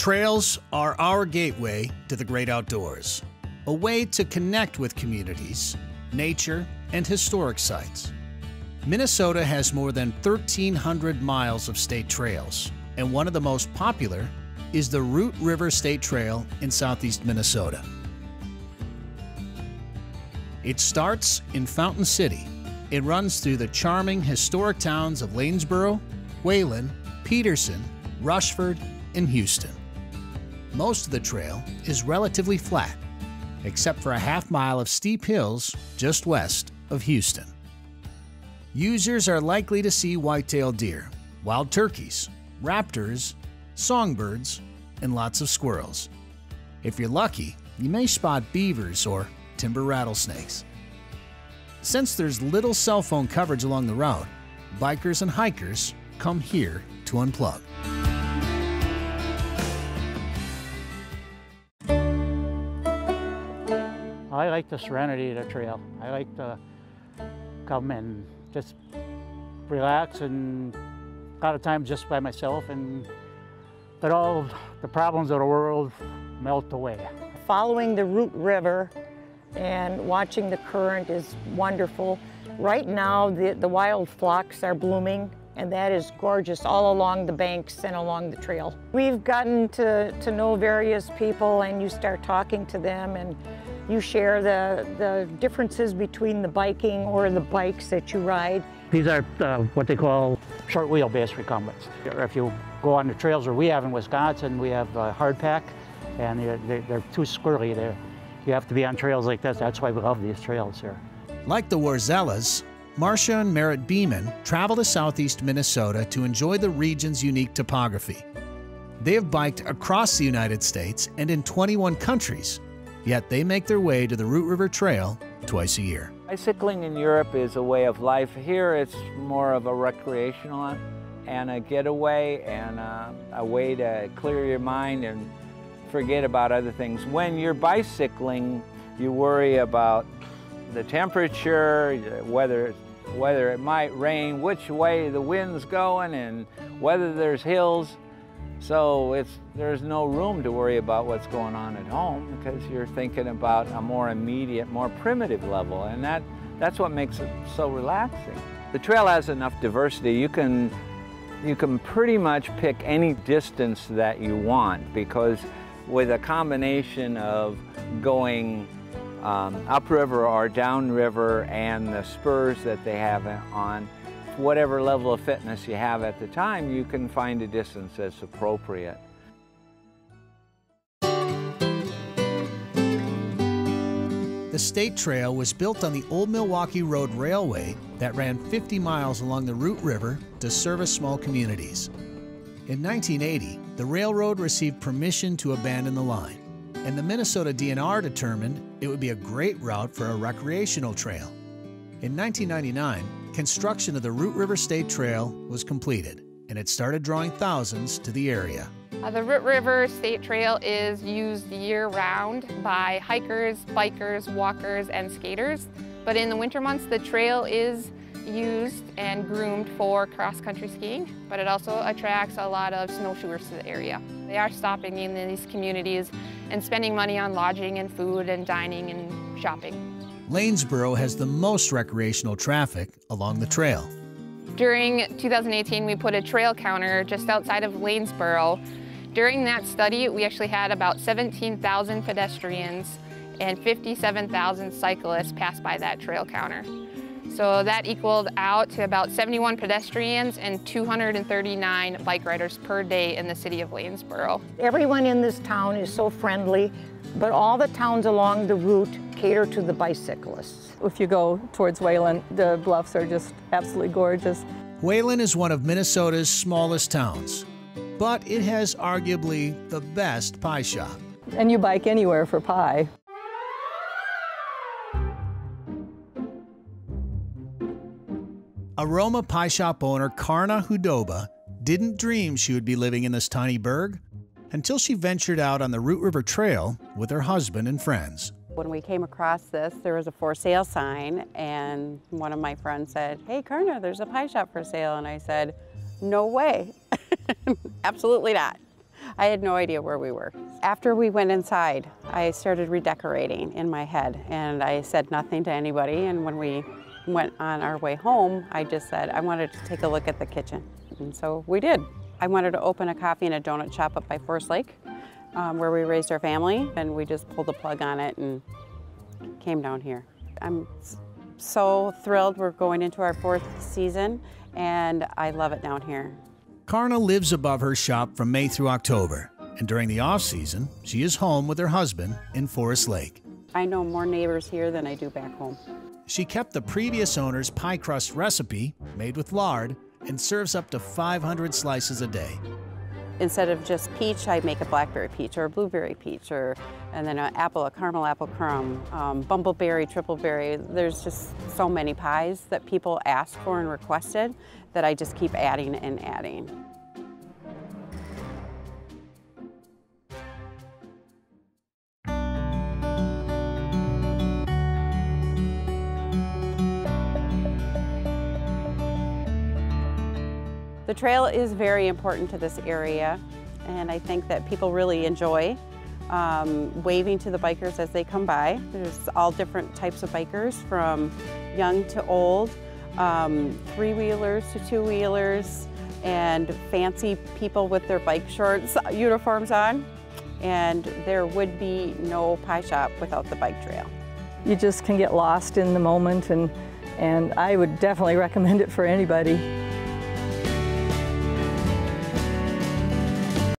Trails are our gateway to the great outdoors, a way to connect with communities, nature, and historic sites. Minnesota has more than 1,300 miles of state trails, and one of the most popular is the Root River State Trail in southeast Minnesota. It starts in Fountain City. It runs through the charming historic towns of Lanesboro, Whalan, Peterson, Rushford, and Houston. Most of the trail is relatively flat, except for a half mile of steep hills just west of Houston. Users are likely to see white-tailed deer, wild turkeys, raptors, songbirds, and lots of squirrels. If you're lucky, you may spot beavers or timber rattlesnakes. Since there's little cell phone coverage along the route, bikers and hikers come here to unplug. Like the serenity of the trail. I like to come and just relax and a lot of times just by myself and let all the problems of the world melt away. Following the Root River and watching the current is wonderful. Right now, the, the wild phlox are blooming and that is gorgeous all along the banks and along the trail. We've gotten to, to know various people and you start talking to them and you share the, the differences between the biking or the bikes that you ride. These are uh, what they call short wheelbase recumbents. If you go on the trails where we have in Wisconsin, we have uh, hardpack and they're, they're too squirrely. They're, you have to be on trails like this. That's why we love these trails here. Like the Warzellas, Marcia and Merritt Beeman travel to southeast Minnesota to enjoy the region's unique topography. They have biked across the United States and in 21 countries, yet they make their way to the Root River Trail twice a year. Bicycling in Europe is a way of life. Here it's more of a recreational and a getaway and a, a way to clear your mind and forget about other things. When you're bicycling, you worry about the temperature, whether whether it might rain, which way the wind's going, and whether there's hills. So it's, there's no room to worry about what's going on at home because you're thinking about a more immediate, more primitive level, and that, that's what makes it so relaxing. The trail has enough diversity. You can, you can pretty much pick any distance that you want because with a combination of going um, upriver or downriver and the spurs that they have on, whatever level of fitness you have at the time, you can find a distance that's appropriate. The State Trail was built on the Old Milwaukee Road Railway that ran 50 miles along the Root River to service small communities. In 1980, the railroad received permission to abandon the line, and the Minnesota DNR determined it would be a great route for a recreational trail. In 1999, construction of the Root River State Trail was completed, and it started drawing thousands to the area. Uh, the Root River State Trail is used year-round by hikers, bikers, walkers, and skaters. But in the winter months, the trail is used and groomed for cross-country skiing, but it also attracts a lot of snowshoers to the area. They are stopping in these communities and spending money on lodging and food and dining and shopping. Lanesboro has the most recreational traffic along the trail. During 2018, we put a trail counter just outside of Lanesboro. During that study, we actually had about 17,000 pedestrians and 57,000 cyclists pass by that trail counter. So that equaled out to about 71 pedestrians and 239 bike riders per day in the city of Lanesboro. Everyone in this town is so friendly, but all the towns along the route cater to the bicyclists. If you go towards Whalan, the bluffs are just absolutely gorgeous. Whalan is one of Minnesota's smallest towns, but it has arguably the best pie shop. And you bike anywhere for pie. Aroma Pie Shop owner Karna Hudoba didn't dream she would be living in this tiny burg until she ventured out on the Root River Trail with her husband and friends. When we came across this, there was a for sale sign, and one of my friends said, Hey, Karna, there's a pie shop for sale. And I said, No way. Absolutely not. I had no idea where we were. After we went inside, I started redecorating in my head and I said nothing to anybody. And when we went on our way home, I just said I wanted to take a look at the kitchen. And so we did. I wanted to open a coffee and a donut shop up by Forest Lake um, where we raised our family and we just pulled the plug on it and came down here. I'm so thrilled we're going into our fourth season and I love it down here. Karna lives above her shop from May through October, and during the off season, she is home with her husband in Forest Lake. I know more neighbors here than I do back home. She kept the previous owner's pie crust recipe, made with lard, and serves up to 500 slices a day. Instead of just peach, I make a blackberry peach or a blueberry peach, or and then an apple, a caramel apple crumb, um, bumbleberry, tripleberry. There's just so many pies that people ask for and requested that I just keep adding and adding. The trail is very important to this area and I think that people really enjoy um, waving to the bikers as they come by. There's all different types of bikers from young to old, um, three-wheelers to two-wheelers, and fancy people with their bike shorts uniforms on. And there would be no pie shop without the bike trail. You just can get lost in the moment and, and I would definitely recommend it for anybody.